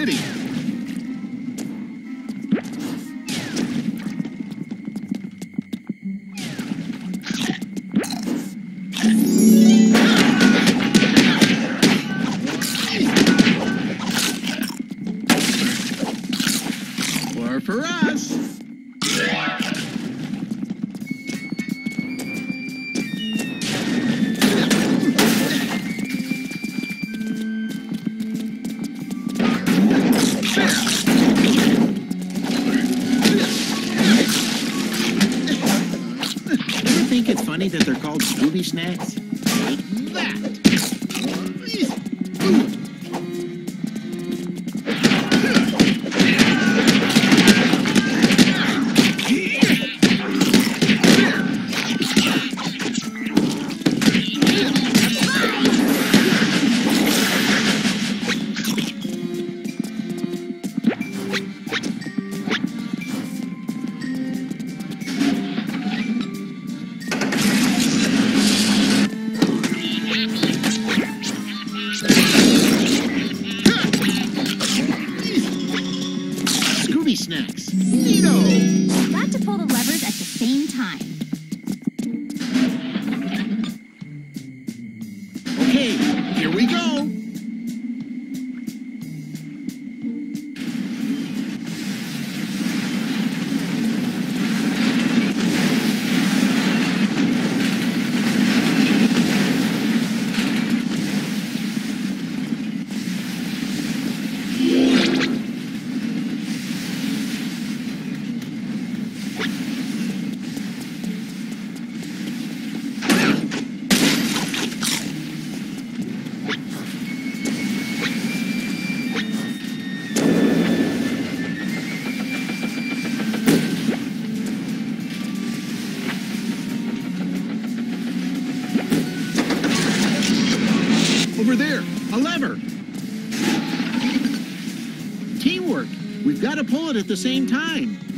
City. Or for us. It's funny that they're called Scooby Snacks? Take that! Same time. Okay, here we go. Got to pull it at the same time.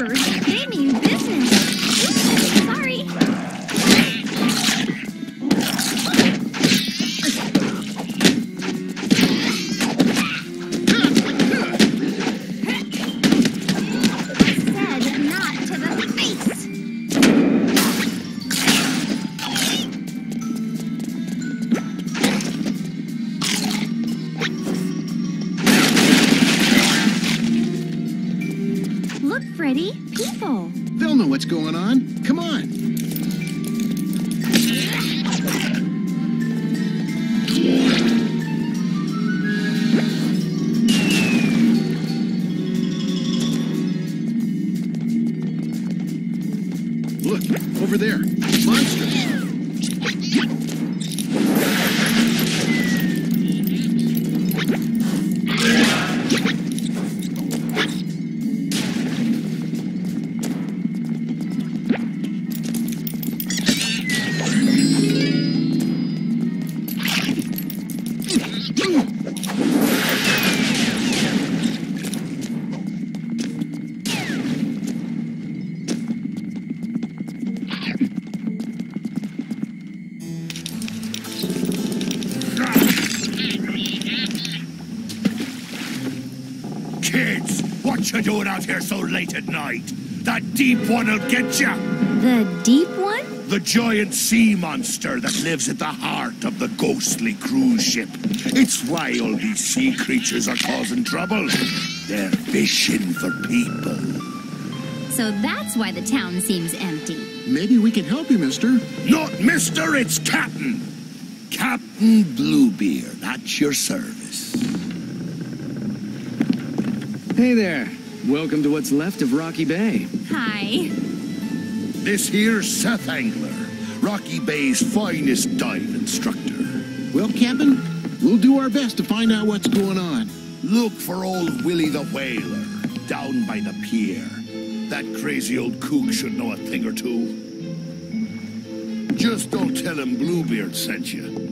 Jeepers, Freddy, people. They'll know what's going on. Come on. Look, over there. You doing out here so late at night? That deep one'll get ya. The deep one? The giant sea monster that lives at the heart of the ghostly cruise ship. It's why all these sea creatures are causing trouble. They're fishing for people. So that's why the town seems empty. Maybe we can help you, mister. Not Mister, it's Captain. Captain Bluebeard, at your service. Hey there. Welcome to what's left of Rocky Bay. Hi. This here's Seth Angler, Rocky Bay's finest dive instructor. Well, Captain, we'll do our best to find out what's going on. Look for old Willy the Whaler down by the pier. That crazy old kook should know a thing or two. Just don't tell him Bluebeard sent you.